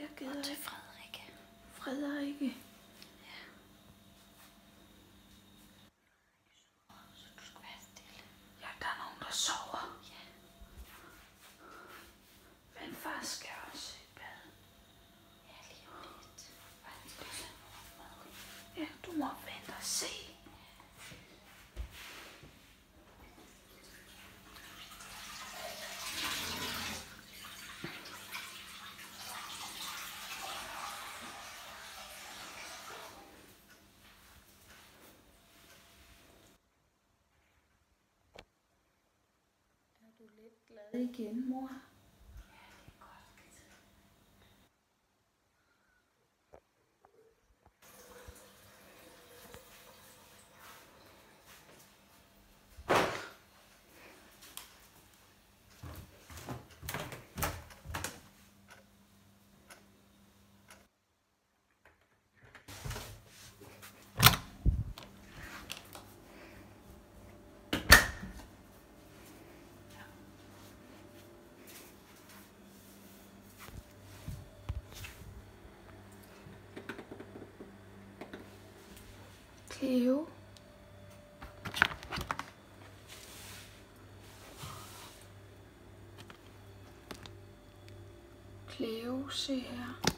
jeg gider Og til Frederikke. Frederikke. Ja. Så skal være stille. Ja, der er nogen, der. Ja. Men skal også i. Ja, lige om lidt. Ja, du må vente og se. Lidt glad igen, mor. Cleo. Cleo, se her.